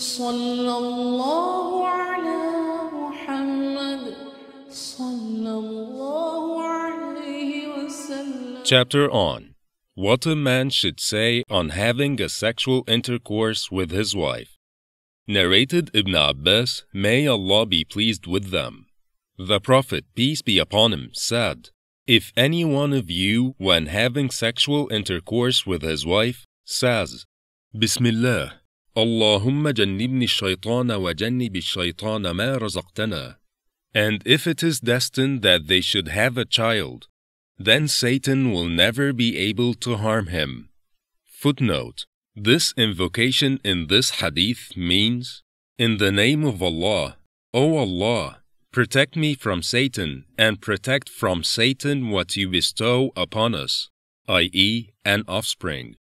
صلى الله على محمد صلى الله عليه وسلم Chapter on What a man should say on having a sexual intercourse with his wife. Narrated Ibn Abbas, may Allah be pleased with them. The Prophet, peace be upon him, said, If any one of you, when having sexual intercourse with his wife, says, Bismillah, Allahumma jannibni shaytana wa jannibi shaytana ma razaqtana. And if it is destined that they should have a child, then Satan will never be able to harm him. Footnote This invocation in this hadith means, In the name of Allah, O Allah, protect me from Satan and protect from Satan what you bestow upon us, i.e., an offspring.